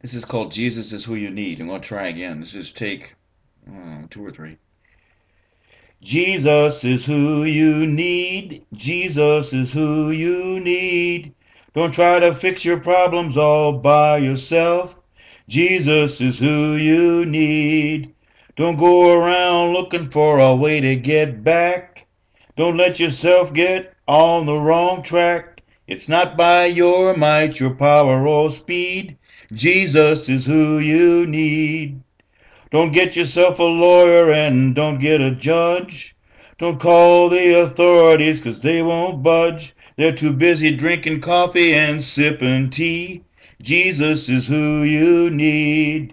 This is called Jesus is Who You Need. I'm to try again. This is take uh, two or three. Jesus is who you need. Jesus is who you need. Don't try to fix your problems all by yourself. Jesus is who you need. Don't go around looking for a way to get back. Don't let yourself get on the wrong track. It's not by your might, your power, or speed. Jesus is who you need. Don't get yourself a lawyer and don't get a judge. Don't call the authorities 'cause they won't budge. They're too busy drinking coffee and sipping tea. Jesus is who you need.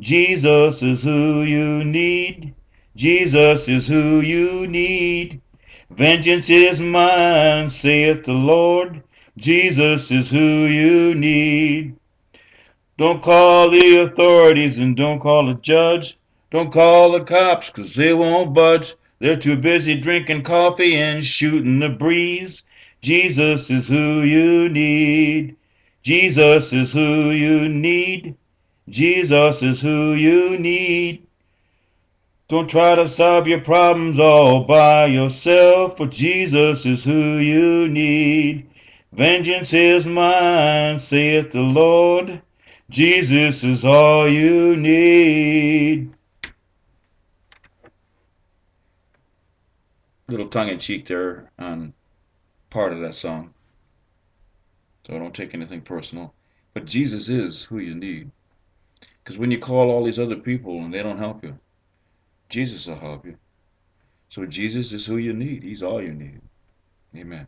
Jesus is who you need. Jesus is who you need. Vengeance is mine, saith the Lord. Jesus is who you need. Don't call the authorities and don't call the judge. Don't call the cops 'cause they won't budge. They're too busy drinking coffee and shooting the breeze. Jesus is who you need. Jesus is who you need. Jesus is who you need. Don't try to solve your problems all by yourself, for Jesus is who you need. Vengeance is mine, saith the Lord. Jesus is all you need. Little tongue in cheek there on part of that song. So don't take anything personal. But Jesus is who you need. Because when you call all these other people and they don't help you, Jesus will help you. So Jesus is who you need. He's all you need. Amen.